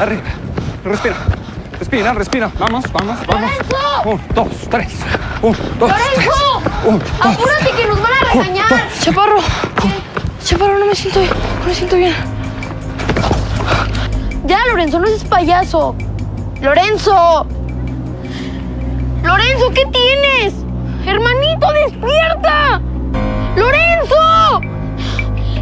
arriba. Respira. Respira, respira. Vamos, vamos, vamos. ¡Lorenzo! Un, dos, tres. Un, dos, tres. ¡Lorenzo! Un, dos, ¡Apúrate que nos van a regañar! Chaparro. Chaparro, no me siento bien. No me siento bien. Ya, Lorenzo, no seas payaso. ¡Lorenzo! ¡Lorenzo, qué tienes! ¡Hermanito, despierta! ¡Lorenzo!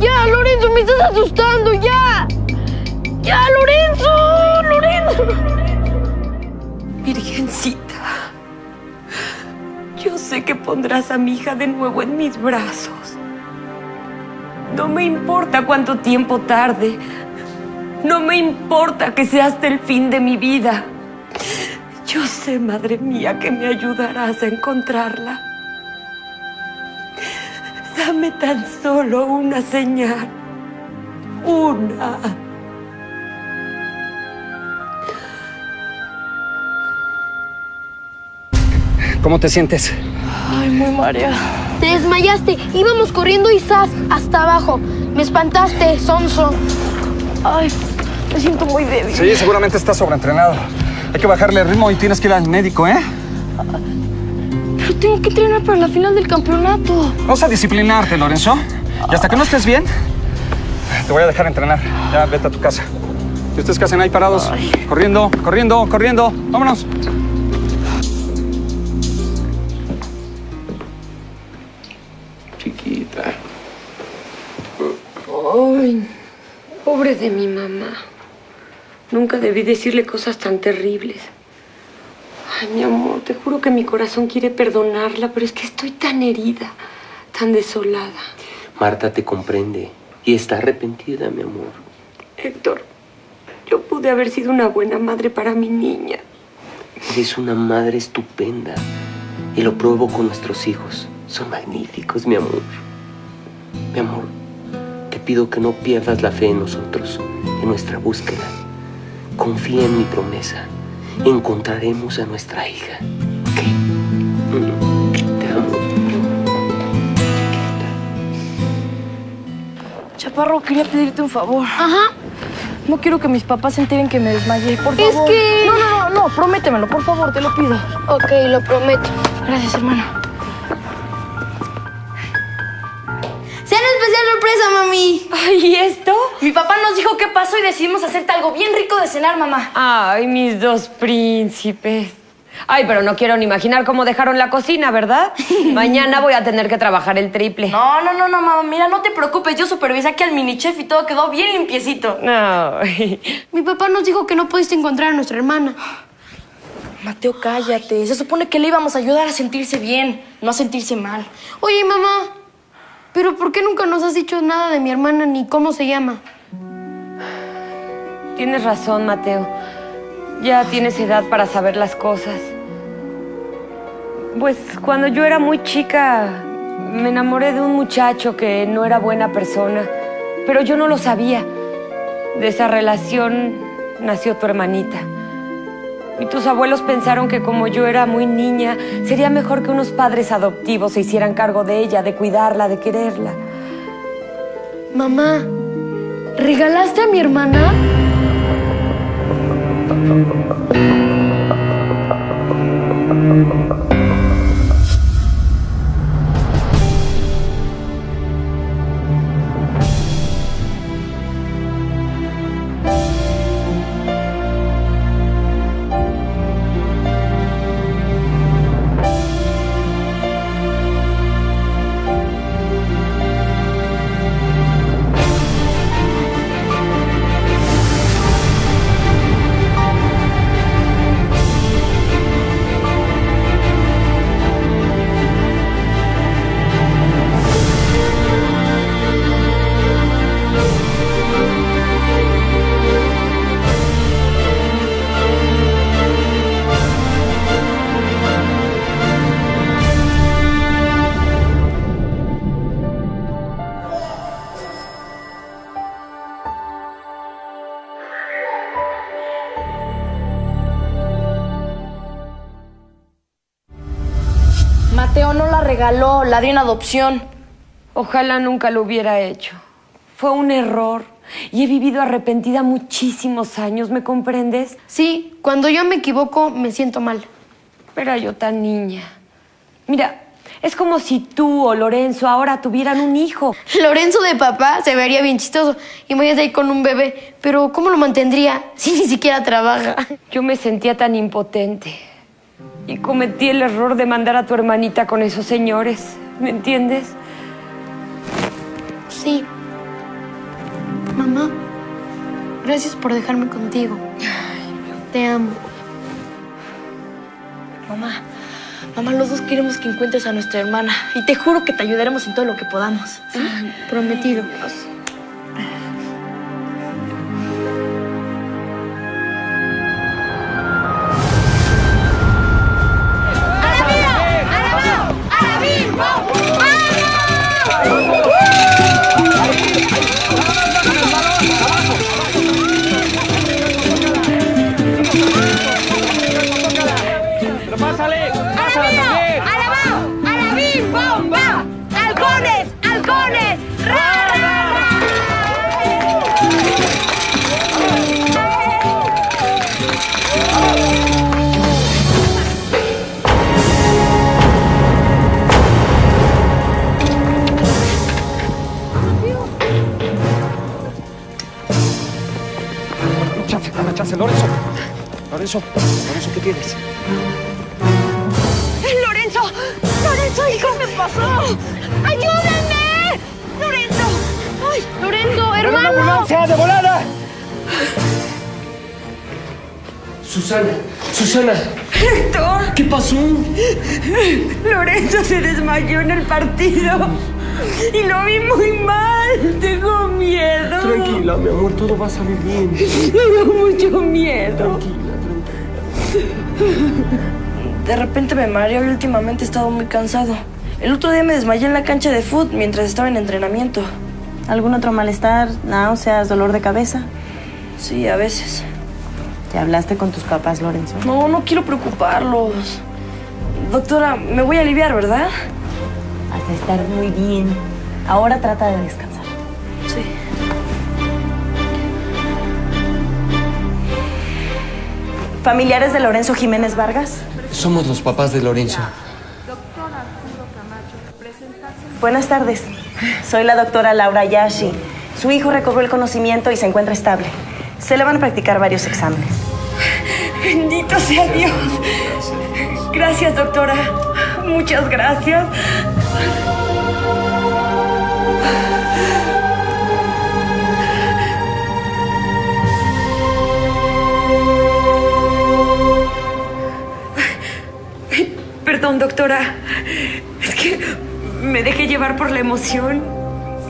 ¡Ya, Lorenzo, me estás asustando! ¡Ya! ¡Ya, Lorenzo! ¡Lorenzo! Virgencita, yo sé que pondrás a mi hija de nuevo en mis brazos. No me importa cuánto tiempo tarde. No me importa que sea hasta el fin de mi vida. Yo sé, madre mía, que me ayudarás a encontrarla. Dame tan solo una señal. Una. ¿Cómo te sientes? Ay, muy mareada. Te desmayaste. Íbamos corriendo y ¡zas! hasta abajo. Me espantaste, sonso. Ay, me siento muy débil. Sí, seguramente estás sobreentrenado. Hay que bajarle el ritmo y tienes que ir al médico, ¿eh? Pero tengo que entrenar para la final del campeonato. Vamos a disciplinarte, Lorenzo. Y hasta que no estés bien, te voy a dejar entrenar. Ya vete a tu casa. ¿Y ustedes qué hacen ahí parados? Corriendo, corriendo, corriendo. Vámonos. Chiquita. Ay, pobre de mi mamá. Nunca debí decirle cosas tan terribles. Ay, mi amor, te juro que mi corazón quiere perdonarla, pero es que estoy tan herida, tan desolada. Marta te comprende y está arrepentida, mi amor. Héctor, yo pude haber sido una buena madre para mi niña. Eres una madre estupenda y lo pruebo con nuestros hijos. Son magníficos, mi amor. Mi amor, te pido que no pierdas la fe en nosotros, en nuestra búsqueda. Confía en mi promesa. Encontraremos a nuestra hija. ¿Qué? Mm, Te amo. Chaparro, quería pedirte un favor. Ajá. No quiero que mis papás se enteren que me desmayé, por Es favor. que- No, no, no, no, prométemelo, por favor, te lo pido. Ok, lo prometo. Gracias, hermano. Papá nos dijo qué pasó y decidimos hacerte algo bien rico de cenar, mamá. Ay, mis dos príncipes. Ay, pero no quiero ni imaginar cómo dejaron la cocina, ¿verdad? Mañana voy a tener que trabajar el triple. No, no, no, no, mamá. Mira, no te preocupes. Yo supervisé aquí al mini chef y todo quedó bien limpiecito. Ay. Mi papá nos dijo que no pudiste encontrar a nuestra hermana. Mateo, cállate. Se supone que le íbamos a ayudar a sentirse bien, no a sentirse mal. Oye, mamá, ¿pero por qué nunca nos has dicho nada de mi hermana ni cómo se llama? Tienes razón, Mateo. Ya tienes edad para saber las cosas. Pues cuando yo era muy chica, me enamoré de un muchacho que no era buena persona, pero yo no lo sabía. De esa relación nació tu hermanita. Y tus abuelos pensaron que como yo era muy niña, sería mejor que unos padres adoptivos se hicieran cargo de ella, de cuidarla, de quererla. Mamá, ¿regalaste a mi hermana? 嗯 regaló, la dio en adopción. Ojalá nunca lo hubiera hecho. Fue un error. Y he vivido arrepentida muchísimos años, ¿me comprendes? Sí, cuando yo me equivoco me siento mal. Pero yo tan niña. Mira, es como si tú o Lorenzo ahora tuvieran un hijo. Lorenzo de papá se vería bien chistoso. Imagínate ahí con un bebé. Pero ¿cómo lo mantendría si ni siquiera trabaja? Yo me sentía tan impotente. Y cometí el error de mandar a tu hermanita con esos señores. ¿Me entiendes? Sí. Mamá, gracias por dejarme contigo. Te amo. Mamá, mamá, los dos queremos que encuentres a nuestra hermana. Y te juro que te ayudaremos en todo lo que podamos. Prometido. ¡Pásale! Lorenzo, Lorenzo, ¿qué tienes? ¡Lorenzo! ¡Lorenzo, hijo! ¿Qué me pasó? ¡Ayúdenme! ¡Lorenzo! ¡Ay! Lorenzo, ¡Ven una hermano. ambulancia de volada! Susana, Susana. Héctor, ¿Qué pasó? Lorenzo se desmayó en el partido. Y lo vi muy mal. Tengo miedo. Tranquila, mi amor, todo va a salir bien. Tengo mucho miedo. De repente me mareo y últimamente he estado muy cansado. El otro día me desmayé en la cancha de fútbol mientras estaba en entrenamiento. ¿Algún otro malestar, náuseas, dolor de cabeza? Sí, a veces. ¿Ya hablaste con tus papás, Lorenzo? No, no quiero preocuparlos. Doctora, me voy a aliviar, ¿verdad? Vas a estar muy bien. Ahora trata de descansar. ¿Familiares de Lorenzo Jiménez Vargas? Somos los papás de Lorenzo. Buenas tardes. Soy la doctora Laura Yashi. Su hijo recobró el conocimiento y se encuentra estable. Se le van a practicar varios exámenes. Bendito sea Dios. Gracias, doctora. Muchas gracias. Perdón, doctora. Es que me dejé llevar por la emoción.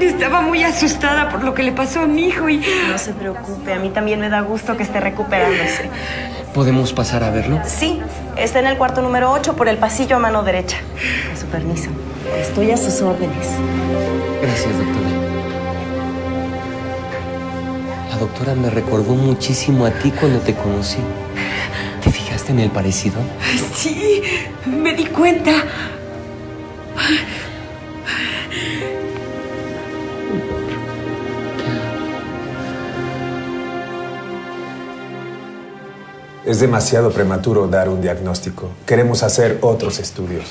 Estaba muy asustada por lo que le pasó a mi hijo y... No se preocupe, a mí también me da gusto que esté recuperándose. ¿Podemos pasar a verlo? Sí, está en el cuarto número 8 por el pasillo a mano derecha. Con su permiso. Estoy a sus órdenes. Gracias, doctora. La doctora me recordó muchísimo a ti cuando te conocí. ¿Te fijaste en el parecido? Sí, me di cuenta. Es demasiado prematuro dar un diagnóstico. Queremos hacer otros estudios.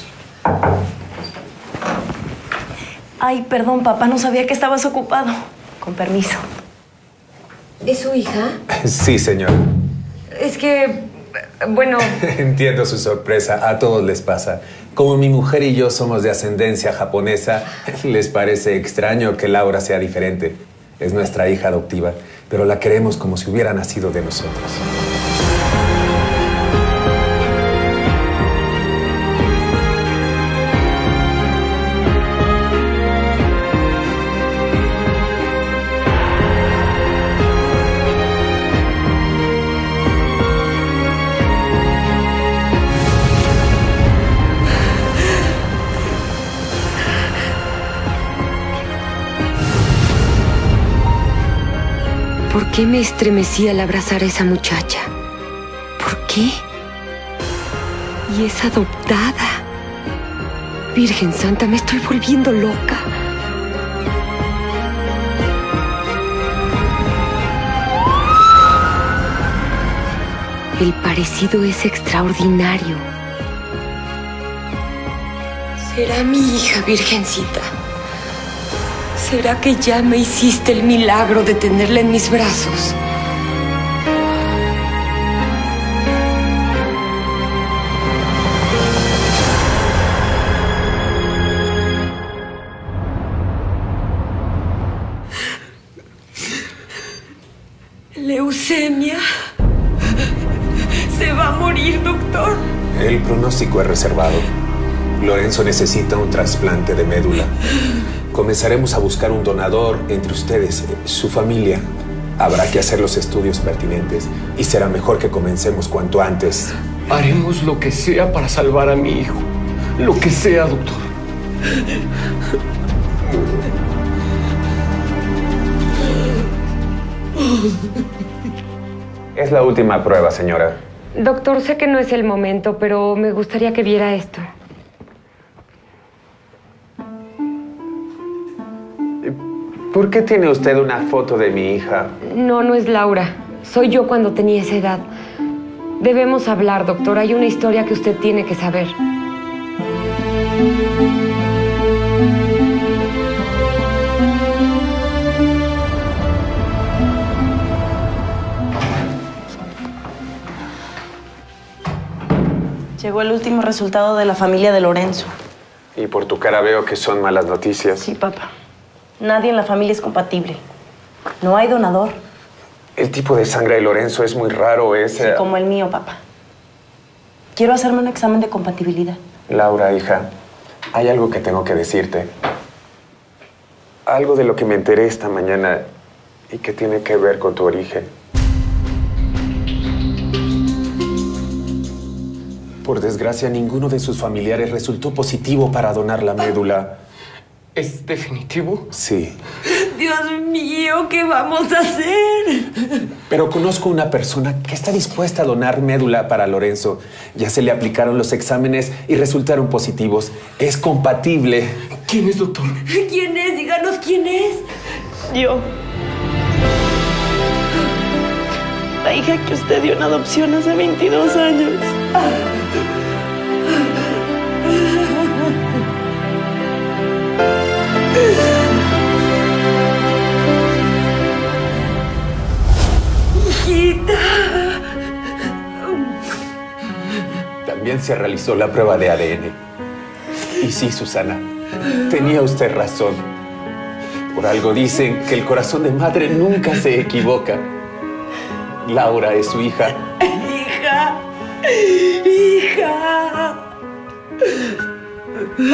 Ay, perdón, papá, no sabía que estabas ocupado. Con permiso. ¿Es su hija? Sí, señor. Es que, bueno, Entiendo su sorpresa. A todos les pasa. Como mi mujer y yo somos de ascendencia japonesa, les parece extraño que Laura sea diferente. Es nuestra hija adoptiva, pero la queremos como si hubiera nacido de nosotros. qué me estremecí al abrazar a esa muchacha? ¿Por qué? Y es adoptada. Virgen Santa, me estoy volviendo loca. El parecido es extraordinario. Será mi hija, Virgencita. ¿Será que ya me hiciste el milagro de tenerla en mis brazos? Leucemia. Se va a morir, doctor. El pronóstico es reservado. Lorenzo necesita un trasplante de médula. Comenzaremos a buscar un donador entre ustedes, su familia. Habrá que hacer los estudios pertinentes y será mejor que comencemos cuanto antes. Haremos lo que sea para salvar a mi hijo. Lo que sea, doctor. Es la última prueba, señora. Doctor, sé que no es el momento, pero me gustaría que viera esto. ¿Por qué tiene usted una foto de mi hija? No, no es Laura. Soy yo cuando tenía esa edad. Debemos hablar, doctor. Hay una historia que usted tiene que saber. Llegó el último resultado de la familia de Lorenzo. Y por tu cara veo que son malas noticias. Sí, papá. Nadie en la familia es compatible. No hay donador. El tipo de sangre de Lorenzo es muy raro, es... eh, Como el mío, papá. Quiero hacerme un examen de compatibilidad. Laura, hija, hay algo que tengo que decirte. Algo de lo que me enteré esta mañana y que tiene que ver con tu origen. Por desgracia, ninguno de sus familiares resultó positivo para donar la médula. ¿Es definitivo? Sí, Dios mío, ¿qué vamos a hacer? pero conozco una persona que está dispuesta a donar médula para Lorenzo. Ya se le aplicaron los exámenes y resultaron positivos. Es compatible. ¿Quién es, doctor? ¿Quién es? Díganos quién es. Yo. La hija que usted dio en adopción hace 22 años. Se realizó la prueba de ADN. Y sí, Susana, tenía usted razón. Por algo dicen que el corazón de madre nunca se equivoca. Laura es su hija. Hija. Hija.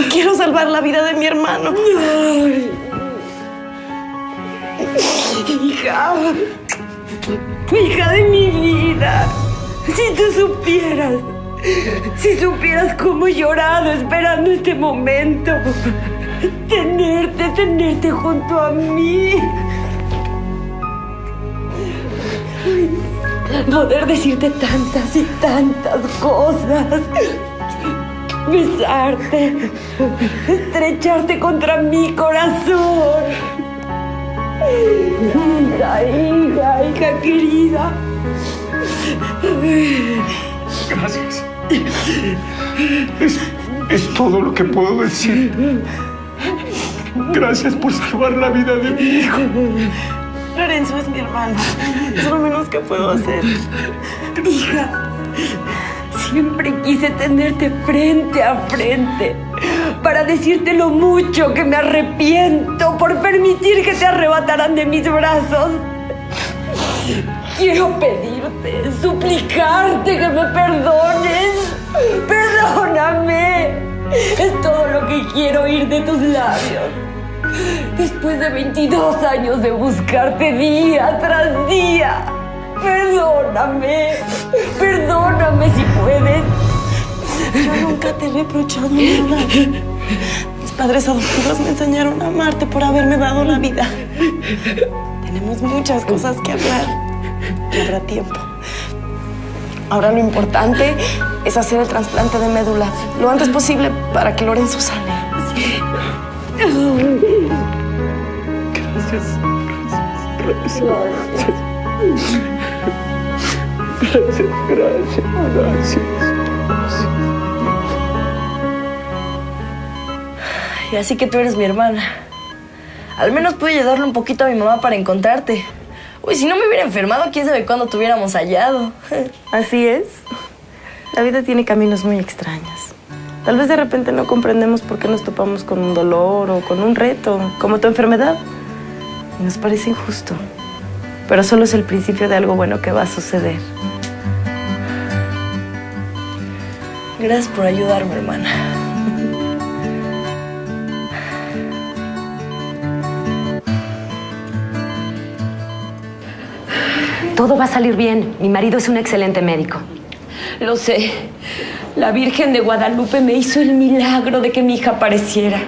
Quiero salvar la vida de mi hermano. Hija. Hija de mi vida. Si tú supieras. Si supieras cómo he llorado esperando este momento. Tenerte, tenerte junto a mí. Poder decirte tantas y tantas cosas. Besarte. Estrecharte contra mi corazón. Hija, hija, hija querida. Gracias. Es, es todo lo que puedo decir. Gracias por salvar la vida de mi hijo. Lorenzo es mi hermano. Es lo menos que puedo hacer. Hija, siempre quise tenerte frente a frente para decirte lo mucho que me arrepiento por permitir que te arrebataran de mis brazos. Quiero pedirte, suplicarte que me perdones. Perdóname. Es todo lo que quiero oír de tus labios. Después de 22 años de buscarte día tras día. Perdóname. Perdóname si puedes. Yo nunca te he reprochado nada. Mis padres adoptivos me enseñaron a amarte por haberme dado la vida. Tenemos muchas cosas que hablar. Habrá tiempo. Ahora lo importante es hacer el trasplante de médula lo antes posible para que Lorenzo sane. Gracias. Gracias. Gracias. Gracias, gracias, gracias. Y así que tú eres mi hermana. Al menos pude ayudarle un poquito a mi mamá para encontrarte. Uy, si no me hubiera enfermado, quién sabe cuándo te hubiéramos hallado. Así es. La vida tiene caminos muy extraños. Tal vez de repente no comprendemos por qué nos topamos con un dolor o con un reto, como tu enfermedad. Y nos parece injusto. Pero solo es el principio de algo bueno que va a suceder. Gracias por ayudarme, hermana. Todo va a salir bien. Mi marido es un excelente médico. Lo sé. La Virgen de Guadalupe me hizo el milagro de que mi hija apareciera.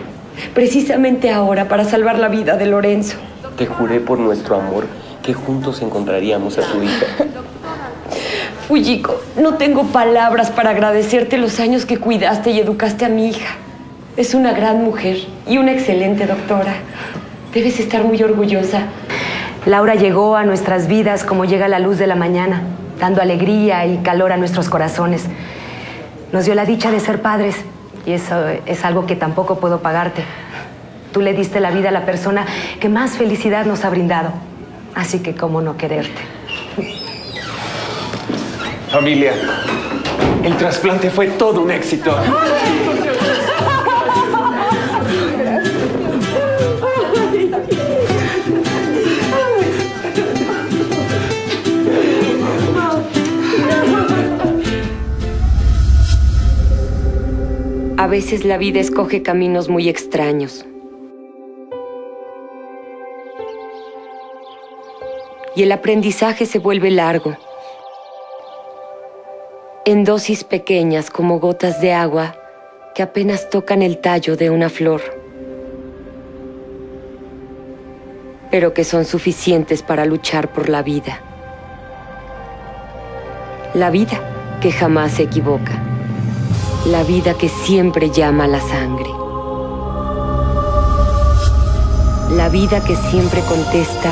Precisamente ahora para salvar la vida de Lorenzo. Te juré por nuestro amor que juntos encontraríamos a tu hija. Fujiko, no tengo palabras para agradecerte los años que cuidaste y educaste a mi hija. Es una gran mujer y una excelente doctora. Debes estar muy orgullosa. Laura llegó a nuestras vidas como llega la luz de la mañana, dando alegría y calor a nuestros corazones. Nos dio la dicha de ser padres y eso es algo que tampoco puedo pagarte. Tú le diste la vida a la persona que más felicidad nos ha brindado. Así que cómo no quererte. Familia, el trasplante fue todo un éxito. A veces la vida escoge caminos muy extraños. Y el aprendizaje se vuelve largo. En dosis pequeñas como gotas de agua que apenas tocan el tallo de una flor. Pero que son suficientes para luchar por la vida. La vida que jamás se equivoca la vida que siempre llama la sangre. La vida que siempre contesta